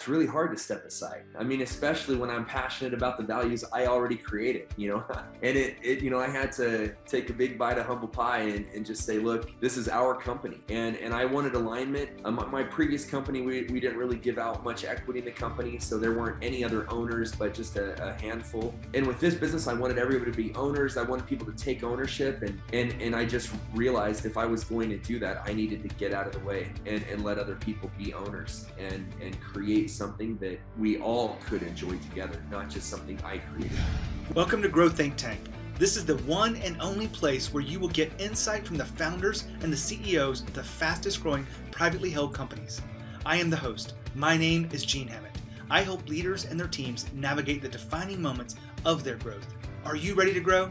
it's really hard to step aside. I mean, especially when I'm passionate about the values I already created, you know, and it, it, you know, I had to take a big bite of humble pie and, and just say, look, this is our company. And, and I wanted alignment. Um, my previous company, we, we didn't really give out much equity in the company. So there weren't any other owners, but just a, a handful. And with this business, I wanted everybody to be owners. I wanted people to take ownership. And, and, and I just realized if I was going to do that, I needed to get out of the way and, and let other people be owners and, and create something that we all could enjoy together, not just something I created. Welcome to Growth Think Tank. This is the one and only place where you will get insight from the founders and the CEOs of the fastest growing privately held companies. I am the host. My name is Gene Hammett. I help leaders and their teams navigate the defining moments of their growth. Are you ready to grow?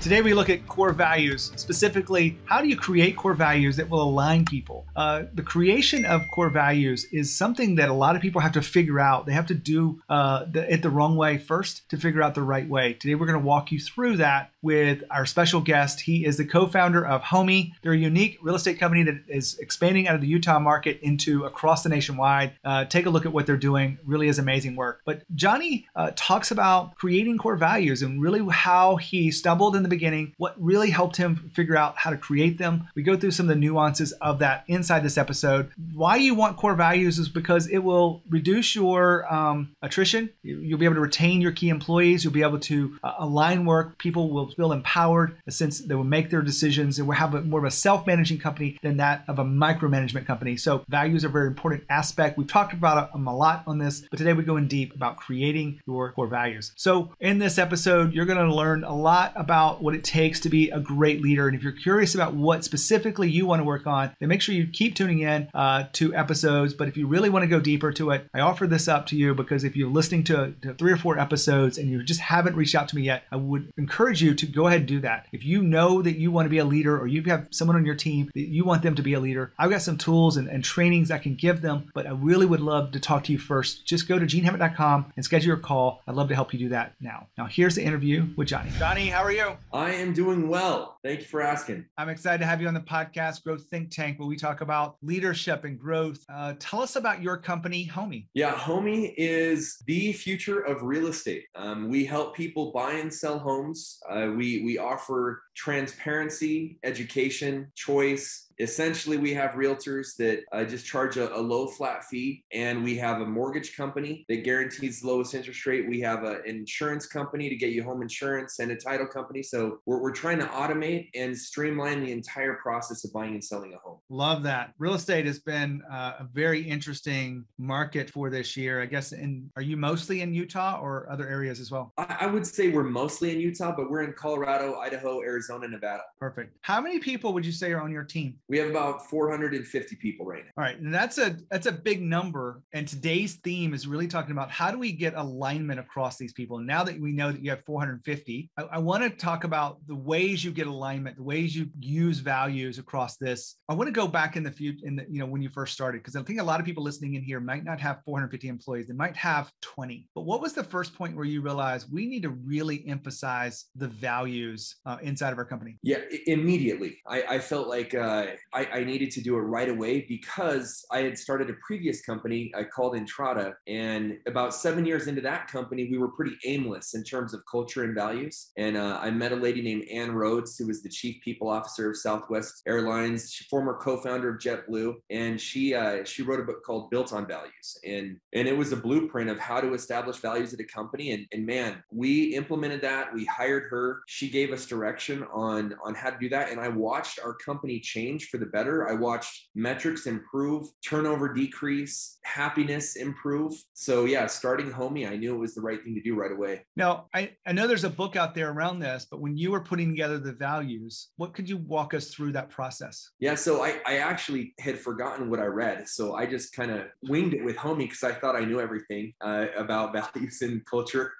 Today, we look at core values. Specifically, how do you create core values that will align people? Uh, the creation of core values is something that a lot of people have to figure out. They have to do uh, the, it the wrong way first to figure out the right way. Today, we're going to walk you through that with our special guest. He is the co founder of Homie. They're a unique real estate company that is expanding out of the Utah market into across the nationwide. Uh, take a look at what they're doing. Really is amazing work. But Johnny uh, talks about creating core values and really how he stumbled in the beginning, what really helped him figure out how to create them. We go through some of the nuances of that inside this episode. Why you want core values is because it will reduce your um, attrition. You'll be able to retain your key employees. You'll be able to uh, align work. People will feel empowered since they will make their decisions and will have a, more of a self-managing company than that of a micromanagement company. So values are a very important aspect. We've talked about them a lot on this, but today we go in deep about creating your core values. So in this episode, you're going to learn a lot about what it takes to be a great leader. And if you're curious about what specifically you want to work on, then make sure you keep tuning in uh, to episodes. But if you really want to go deeper to it, I offer this up to you because if you're listening to, to three or four episodes and you just haven't reached out to me yet, I would encourage you to go ahead and do that. If you know that you want to be a leader or you have someone on your team that you want them to be a leader, I've got some tools and, and trainings I can give them, but I really would love to talk to you first. Just go to genehammett.com and schedule your call. I'd love to help you do that now. Now, here's the interview with Johnny. Johnny, how are you? I am doing well. Thank you for asking. I'm excited to have you on the podcast, Growth Think Tank, where we talk about leadership and growth. Uh, tell us about your company, Homie. Yeah, Homie is the future of real estate. Um, we help people buy and sell homes. Uh, we we offer transparency, education, choice, essentially we have realtors that uh, just charge a, a, low flat fee and we have a mortgage company that guarantees the lowest interest rate. We have an insurance company to get you home insurance and a title company. So we're, we're trying to automate and streamline the entire process of buying and selling a home. Love that. Real estate has been uh, a very interesting market for this year. I guess in are you mostly in utah or other areas as well? I, I would say we're mostly in utah but we're in colorado idaho arizona nevada. Perfect. How many people would you say are on your team we have about 450 people right now. All right, and that's a that's a big number. And today's theme is really talking about how do we get alignment across these people. And now that we know that you have 450, I, I want to talk about the ways you get alignment, the ways you use values across this. I want to go back in the future, in the you know when you first started, because I think a lot of people listening in here might not have 450 employees. They might have 20. But what was the first point where you realized we need to really emphasize the values uh, inside of our company? Yeah, immediately. I, I felt like uh, I, I, needed to do it right away because I had started a previous company I called Entrata. And about seven years into that company, we were pretty aimless in terms of culture and values. And uh, I met a lady named Ann Rhoads, who was the chief people officer of Southwest Airlines, former co-founder of JetBlue. And she uh, she wrote a book called Built on Values. And, and it was a blueprint of how to establish values at a company. And, and man, we implemented that. We hired her. She gave us direction on, on how to do that. And I watched our company change for the better. I watched metrics improve, turnover decrease, happiness improve. So yeah, starting Homie, I knew it was the right thing to do right away. Now, I, I know there's a book out there around this, but when you were putting together the values, what could you walk us through that process? Yeah, so I, I actually had forgotten what I read. So I just kind of winged it with Homie because I thought I knew everything uh, about values and culture.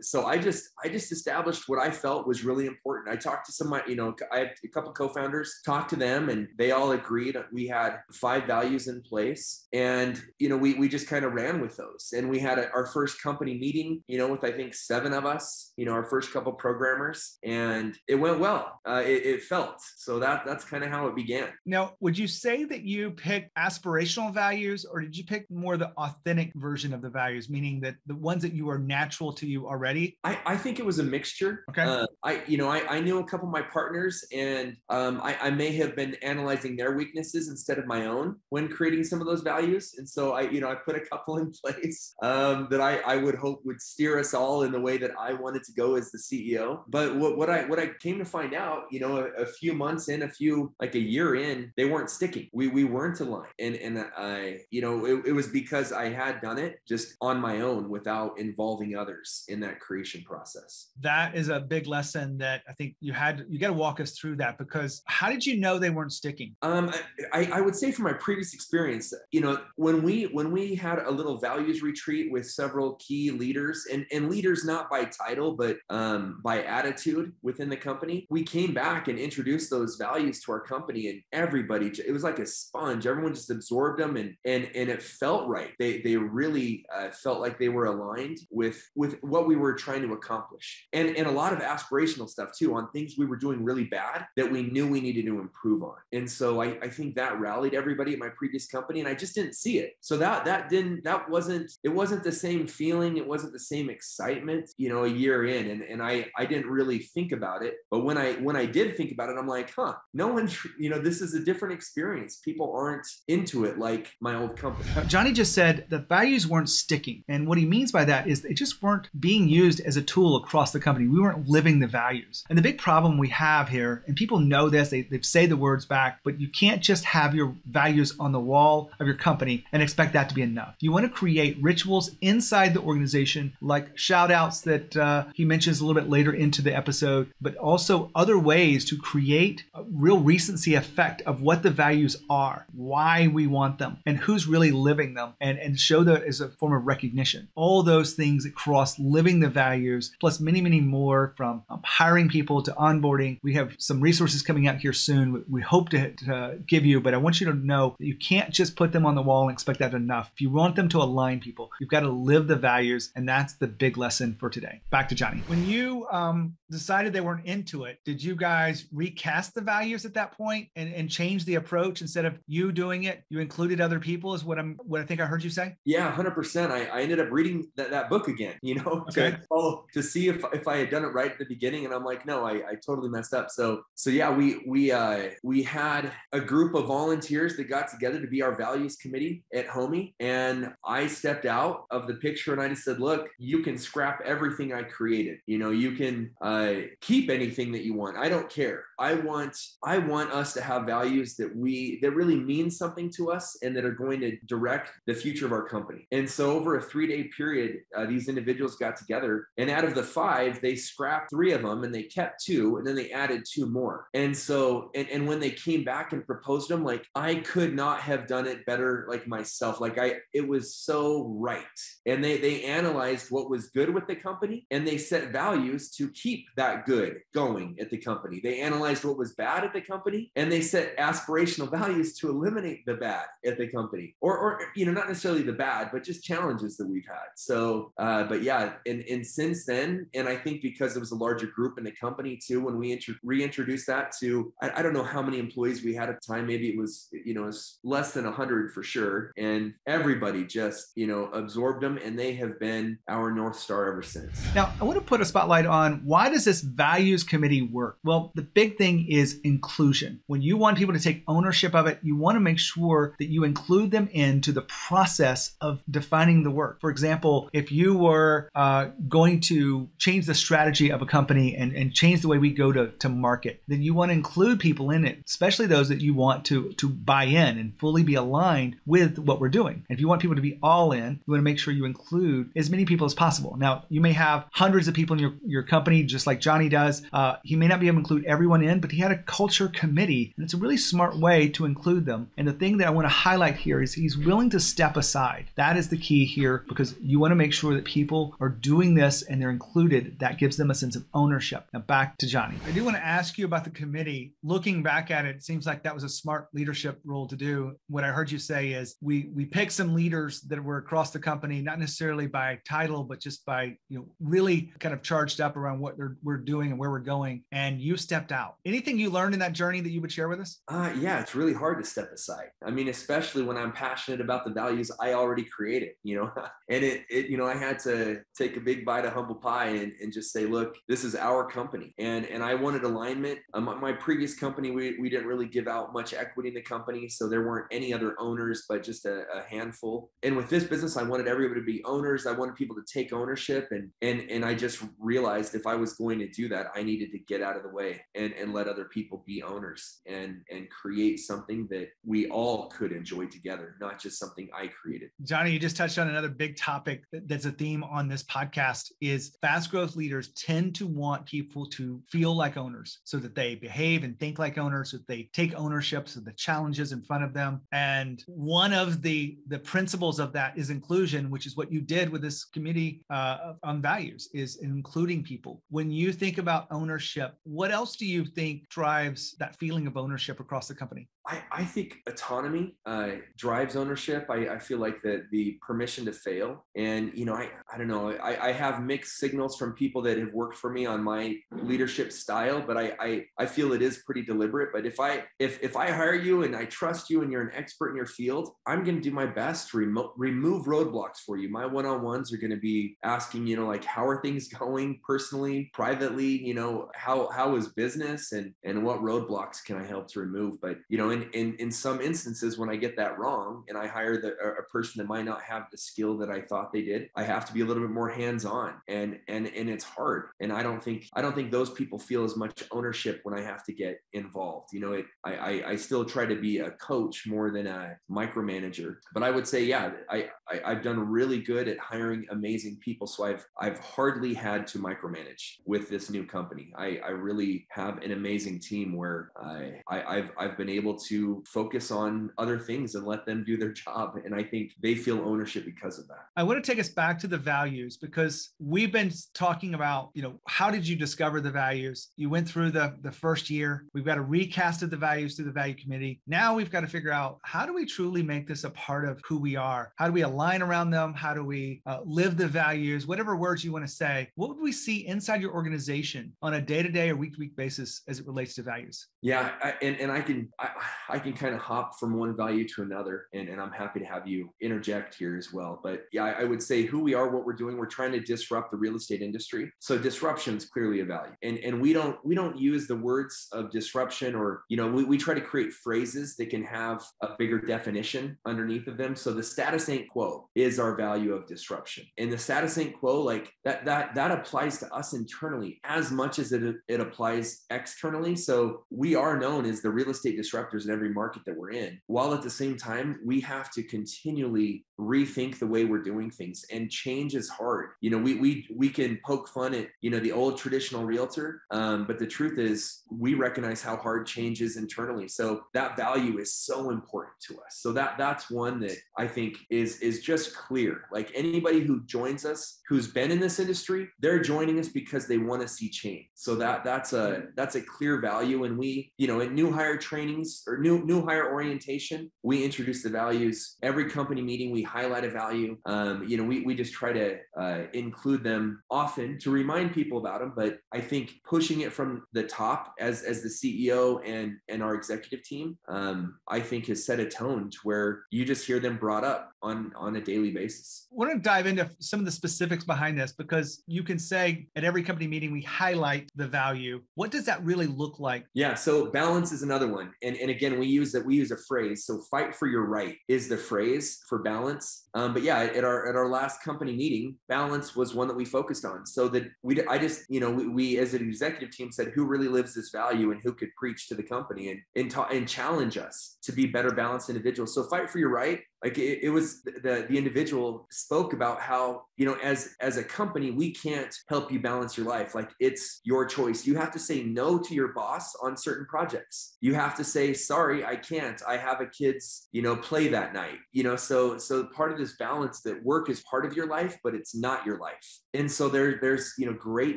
So I just I just established what I felt was really important. I talked to some, you know, I had a couple co-founders, talked to them, and and they all agreed. We had five values in place, and you know, we we just kind of ran with those. And we had a, our first company meeting, you know, with I think seven of us, you know, our first couple programmers, and it went well. Uh, it, it felt so that that's kind of how it began. Now, would you say that you picked aspirational values, or did you pick more the authentic version of the values, meaning that the ones that you are natural to you already? I, I think it was a mixture. Okay. Uh, I you know I, I knew a couple of my partners, and um, I, I may have been analyzing their weaknesses instead of my own when creating some of those values, and so I you know I put a couple in place um, that I I would hope would steer us all in the way that I wanted to go as the CEO. But what what I what I came to find out, you know, a, a few months in, a few like a year in, they weren't sticking. We we weren't aligned, and and I you know it, it was because I had done it just on my own without involving others in that creation process. That is a big lesson that I think you had. You got to walk us through that because how did you know they weren't sticking? Um, I, I would say from my previous experience, you know, when we when we had a little values retreat with several key leaders and and leaders not by title but um, by attitude within the company, we came back and introduced those values to our company, and everybody it was like a sponge. Everyone just absorbed them, and and and it felt right. They they really uh, felt like they were aligned with with what we were trying to accomplish, and and a lot of aspirational stuff too on things we were doing really bad that we knew we needed to improve on. And so I, I think that rallied everybody at my previous company, and I just didn't see it. So that that didn't that wasn't it wasn't the same feeling. It wasn't the same excitement, you know, a year in, and and I I didn't really think about it. But when I when I did think about it, I'm like, huh, no one, you know, this is a different experience. People aren't into it like my old company. Uh, Johnny just said the values weren't sticking, and what he means by that is they just weren't being used as a tool across the company. We weren't living the values. And the big problem we have here, and people know this, they, they say the words back, but you can't just have your values on the wall of your company and expect that to be enough. You want to create rituals inside the organization, like shout outs that uh, he mentions a little bit later into the episode, but also other ways to create a real recency effect of what the values are, why we want them, and who's really living them, and, and show that as a form of recognition. All those things across living the values, plus many, many more from um, hiring people to onboarding. We have some resources coming out here soon. We hope to, to, give you, but I want you to know that you can't just put them on the wall and expect that enough. If you want them to align people, you've got to live the values, and that's the big lesson for today. Back to Johnny. When you um, decided they weren't into it, did you guys recast the values at that point and, and change the approach instead of you doing it? You included other people, is what I'm what I think I heard you say. Yeah, hundred percent. I, I ended up reading that, that book again. You know, okay. to follow to see if if I had done it right at the beginning, and I'm like, no, I, I totally messed up. So so yeah, we we uh we had a group of volunteers that got together to be our values committee at Homie, and I stepped out of the picture and I just said, look, you can scrap everything I created. You know, you can uh, Uh, keep anything that you want. I don't care. I want I want us to have values that we that really mean something to us and that are going to direct the future of our company. And so over a three day period, uh, these individuals got together, and out of the five, they scrapped three of them and they kept two, and then they added two more. And so and and when they came back and proposed them, like I could not have done it better, like myself. Like I, it was so right. And they they analyzed what was good with the company and they set values to keep that good going at the company. They analyzed what was bad at the company and they set aspirational values to eliminate the bad at the company, or or you know not necessarily the bad, but just challenges that we've had. So, uh, but yeah, and and since then, and I think because it was a larger group in the company too, when we intro- reintroduced that to, I, I don't know how many employees we had at the time. Maybe it was you know was less than a hundred for sure, and everybody just you know absorbed them, and they have been our north star ever since. Now, I want to put a spotlight on why does this values committee work? Well, the big thing is inclusion. When you want people to take ownership of it, you want to make sure that you include them into the process of defining the work. For example, if you were uh, going to change the strategy of a company and, and change the way we go to, to market, then you want to include people in it, especially those that you want to, to buy in and fully be aligned with what we're doing. And if you want people to be all in, you want to make sure you include as many people as possible. Now, you may have hundreds of people in your, your company, just like Johnny does. Uh, he may not be able to include everyone in, but he had a culture committee, and it's a really smart way to include them. And the thing that I want to highlight here is he's willing to step aside. That is the key here because you want to make sure that people are doing this and they're included. That gives them a sense of ownership. Now back to Johnny. I do want to ask you about the committee. Looking back at it, it seems like that was a smart leadership role to do. What I heard you say is we we picked some leaders that were across the company, not necessarily by title, but just by you know really kind of charged up around what we're doing and where we're going. And you stepped out. Anything you learned in that journey that you would share with us? Uh, yeah, it's really hard to step aside. I mean, especially when I'm passionate about the values I already created, you know, and it, it, you know, I had to take a big bite of humble pie and, and just say, look, this is our company. And, and I wanted alignment. Um, my previous company, we, we didn't really give out much equity in the company. So there weren't any other owners, but just a, a handful. And with this business, I wanted everybody to be owners. I wanted people to take ownership. And, and, and I just realized if I was going to do that, I needed to get out of the way and, and let other people be owners and, and create something that we all could enjoy together, not just something I created. Johnny, you just touched on another big topic that's a theme on this podcast is fast growth leaders tend to want people to feel like owners so that they behave and think like owners, so that they take ownership of the challenges in front of them. And one of the, the principles of that is inclusion, which is what you did with this committee uh, on values, is including people. When you think about ownership, what else do you think drives that feeling of ownership across the company? I, I think autonomy uh, drives ownership. I, I feel like that the permission to fail. And, you know, I, I don't know, I, I have mixed signals from people that have worked for me on my leadership style, but I, I, I feel it is pretty deliberate. But if I, if, if I hire you and I trust you and you're an expert in your field, I'm going to do my best to remo- remove roadblocks for you. My one-on-ones are going to be asking, you know, like, how are things going personally, privately, you know, how, how is business and, and what roadblocks can I help to remove? But, you know, in, in, in some instances, when I get that wrong and I hire the, a person that might not have the skill that I thought they did, I have to be a little bit more hands-on and, and, and it's hard. And I don't think, I don't think those people feel as much ownership when I have to get involved. You know, it, I, I, I still try to be a coach more than a micromanager, but I would say, yeah, I, I, I've done really good at hiring amazing people. So I've, I've hardly had to micromanage with this new company. I, I really have an amazing team where I, I, I've, I've been able to to focus on other things and let them do their job. And I think they feel ownership because of that. I want to take us back to the values because we've been talking about, you know, how did you discover the values? You went through the, the first year. We've got a recast of the values through the value committee. Now we've got to figure out how do we truly make this a part of who we are? How do we align around them? How do we uh, live the values? Whatever words you want to say, what would we see inside your organization on a day to day or week to week basis as it relates to values? Yeah. I, and, and I can, I, I can kind of hop from one value to another, and, and I'm happy to have you interject here as well. But yeah, I, I would say who we are, what we're doing, we're trying to disrupt the real estate industry. So disruption is clearly a value, and and we don't we don't use the words of disruption or you know we, we try to create phrases that can have a bigger definition underneath of them. So the status ain't quo is our value of disruption, and the status ain't quo like that that that applies to us internally as much as it it applies externally. So we are known as the real estate disruptors in every market that we're in, while at the same time, we have to continually rethink the way we're doing things and change is hard. You know we we we can poke fun at you know the old traditional realtor um, but the truth is we recognize how hard change is internally. So that value is so important to us. So that that's one that i think is is just clear. Like anybody who joins us who's been in this industry they're joining us because they want to see change. So that that's a that's a clear value and we you know in new hire trainings or new new hire orientation we introduce the values every company meeting we highlight a value. Um, you know, we, we just try to uh, include them often to remind people about them. But I think pushing it from the top as, as the CEO and, and our executive team, um, I think has set a tone to where you just hear them brought up on, on a daily basis. I want to dive into some of the specifics behind this because you can say at every company meeting, we highlight the value. What does that really look like? Yeah. So balance is another one. And, and again, we use that, we use a phrase. So fight for your right is the phrase for balance. Um, but yeah, at our at our last company meeting, balance was one that we focused on. So that we, I just, you know, we, we as an executive team said who really lives this value and who could preach to the company and and, ta- and challenge us to be better balanced individuals. So fight for your right like it, it was the the individual spoke about how you know as as a company we can't help you balance your life like it's your choice you have to say no to your boss on certain projects you have to say sorry i can't. I have a kid's you know play that night you know so so part of this balance that work is part of your life but it's not your life. And so there there's you know great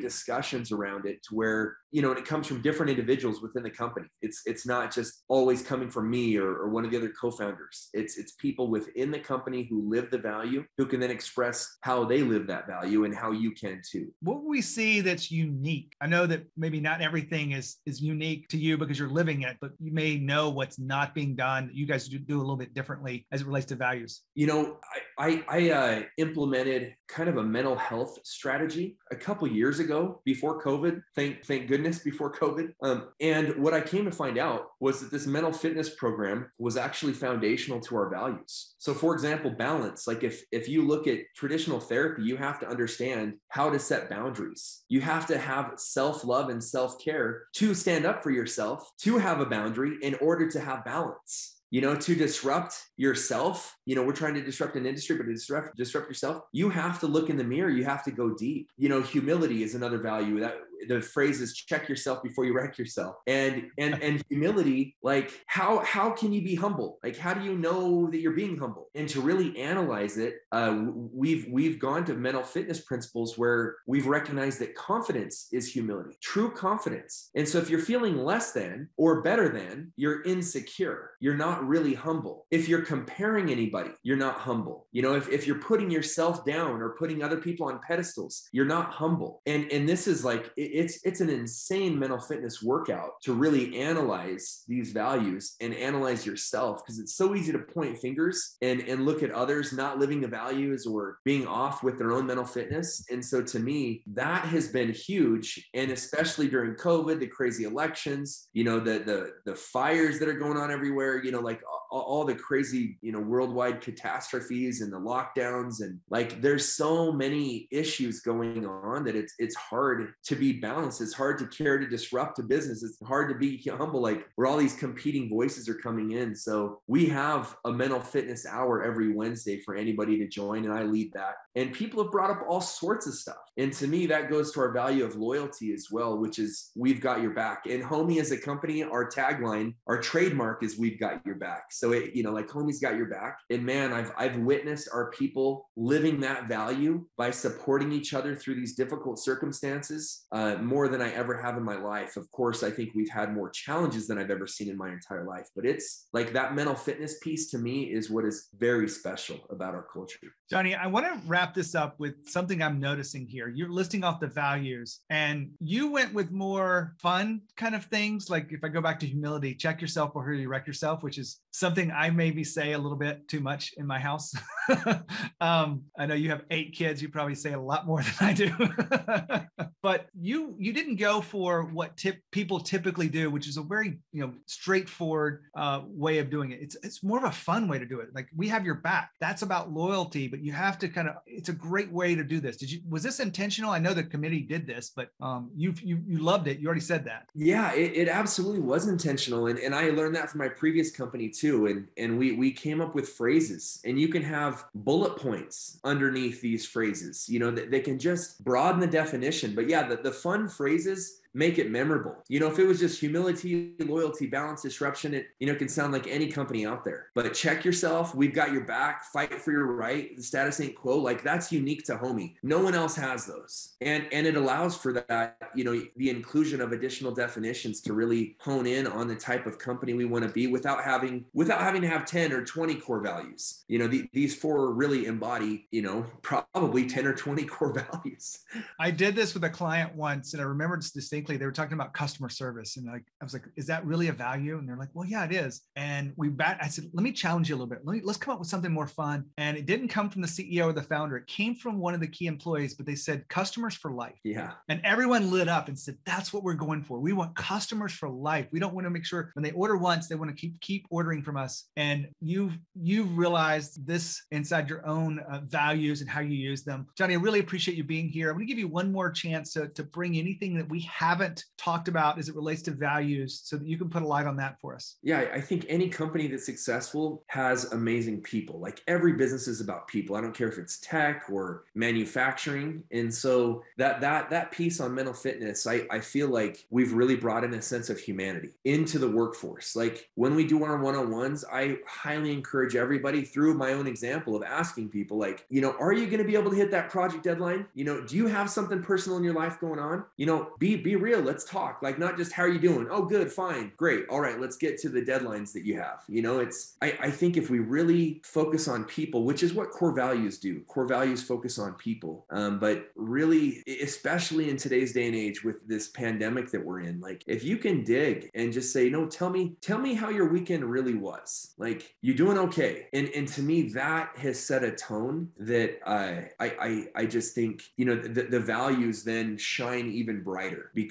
discussions around it to where you know and it comes from different individuals within the company. It's it's not just always coming from me or, or one of the other co-founders. It's it's people within the company who live the value who can then express how they live that value and how you can too. What we see that's unique i know that maybe not everything is is unique to you because you're living it but you may know what's not being done. You guys do, do a little bit differently as it relates to values. You know i i, I uh, implemented kind of a mental health strategy a couple years ago before covid. Thank thank goodness before covid. Um, and what i came to find out was that this mental fitness program was actually foundational to our values. So for example balance like if if you look at traditional therapy you have to understand how to set boundaries. You have to have self-love and self-care to stand up for yourself to have a boundary in order to have balance. You know to disrupt yourself you know we're trying to disrupt an industry but to disrupt disrupt yourself you have to look in the mirror you have to go deep. You know humility is another value that the phrase is check yourself before you wreck yourself. And and and humility like how how can you be humble? Like how do you know that you're being humble? And to really analyze it uh, we've we've gone to mental fitness principles where we've recognized that confidence is humility true confidence. And so if you're feeling less than or better than you're insecure. You're not really humble. If you're comparing anybody you're not humble. You know if, if you're putting yourself down or putting other people on pedestals you're not humble. And and this is like it, it's it's an insane mental fitness workout to really analyze these values and analyze yourself because it's so easy to point fingers and and look at others not living the values or being off with their own mental fitness. And so to me that has been huge. And especially during covid the crazy elections you know the the the fires that are going on everywhere you know like all, the crazy you know worldwide catastrophes and the lockdowns. And like there's so many issues going on that it's it's hard to be balance. It's hard to care to disrupt a business. It's hard to be humble, like where all these competing voices are coming in. So we have a mental fitness hour every Wednesday for anybody to join, and I lead that. And people have brought up all sorts of stuff. And to me, that goes to our value of loyalty as well, which is we've got your back. And Homie as a company, our tagline, our trademark is we've got your back. So it, you know, like Homie's got your back. And man, I've I've witnessed our people living that value by supporting each other through these difficult circumstances. Uh, Uh, more than I ever have in my life. Of course, I think we've had more challenges than I've ever seen in my entire life, but it's like that mental fitness piece to me is what is very special about our culture. Johnny, I want to wrap this up with something I'm noticing here. You're listing off the values, and you went with more fun kind of things. Like if I go back to humility, check yourself before you wreck yourself, which is something I maybe say a little bit too much in my house. um, I know you have eight kids. You probably say a lot more than I do. but you you didn't go for what tip people typically do, which is a very you know straightforward uh, way of doing it. It's it's more of a fun way to do it. Like we have your back. That's about loyalty, but you have to kind of. It's a great way to do this. Did you was this intentional? I know the committee did this, but um, you you you loved it. You already said that. Yeah, it, it absolutely was intentional, and and I learned that from my previous company too. And and we we came up with phrases, and you can have bullet points underneath these phrases. You know that they can just broaden the definition. But yeah, the, the fun phrases make it memorable. You know, if it was just humility, loyalty, balance, disruption, it you know can sound like any company out there. But check yourself. We've got your back. Fight for your right. The status ain't quo. Like that's unique to Homie. No one else has those. And and it allows for that, you know, the inclusion of additional definitions to really hone in on the type of company we want to be without having without having to have 10 or 20 core values. You know, the, these four really embody, you know, probably 10 or 20 core values. I did this with a client once and I remember distinctly distinctly they were talking about customer service and like i was like is that really a value? And they're like well yeah it is. And we bat i said let me challenge you a little bit. Let me let's come up with something more fun. And it didn't come from the ceo or the founder. It came from one of the key employees but they said customers for life. Yeah. And everyone lit up and said that's what we're going for. We want customers for life. We don't want to make sure when they order once they want to keep keep ordering from us. And you've you've realized this inside your own uh, values and how you use them. Johnny i really appreciate you being here. I'm going to give you one more chance to, to bring anything that we have haven't talked about as it relates to values so that you can put a light on that for us? Yeah, I think any company that's successful has amazing people. Like every business is about people. I don't care if it's tech or manufacturing. And so that that that piece on mental fitness, I, I feel like we've really brought in a sense of humanity into the workforce. Like when we do our one-on-ones, I highly encourage everybody through my own example of asking people like, you know, are you going to be able to hit that project deadline? You know, do you have something personal in your life going on? You know, be be real. Let's talk. Like not just how are you doing? Oh, good, fine, great. All right, let's get to the deadlines that you have. You know, it's I, I think if we really focus on people, which is what core values do. Core values focus on people. Um, but really, especially in today's day and age with this pandemic that we're in, like if you can dig and just say, no, tell me, tell me how your weekend really was. Like you doing okay. And and to me, that has set a tone that uh, I I I just think you know the, the values then shine even brighter because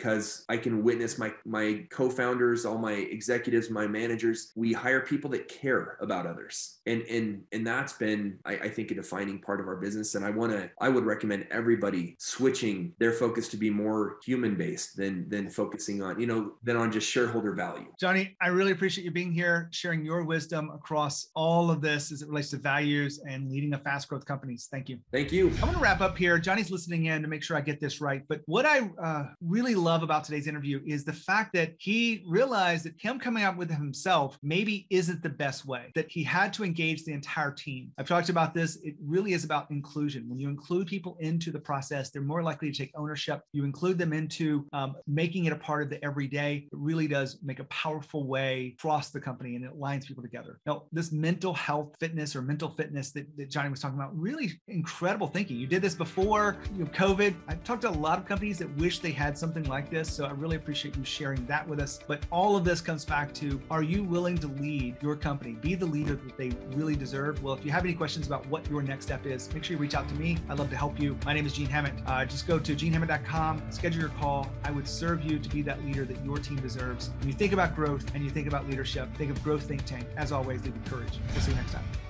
I can witness my my co-founders, all my executives, my managers. We hire people that care about others, and and and that's been I, I think a defining part of our business. And I want to I would recommend everybody switching their focus to be more human based than than focusing on you know than on just shareholder value. Johnny, I really appreciate you being here, sharing your wisdom across all of this as it relates to values and leading a fast growth companies. Thank you. Thank you. I'm going to wrap up here. Johnny's listening in to make sure I get this right. But what I uh, really love about today's interview is the fact that he realized that him coming up with himself maybe isn't the best way, that he had to engage the entire team. I've talked about this. It really is about inclusion. When you include people into the process, they're more likely to take ownership. You include them into um, making it a part of the everyday. It really does make a powerful way across the company and it lines people together. Now, this mental health fitness or mental fitness that, that Johnny was talking about, really incredible thinking. You did this before you know, COVID. I've talked to a lot of companies that wish they had something like this. So I really appreciate you sharing that with us. But all of this comes back to are you willing to lead your company? Be the leader that they really deserve. Well, if you have any questions about what your next step is, make sure you reach out to me. I'd love to help you. My name is Gene Hammett. Uh, just go to genehammett.com, schedule your call. I would serve you to be that leader that your team deserves. When you think about growth and you think about leadership, think of Growth Think Tank. As always, lead with courage. We'll see you next time.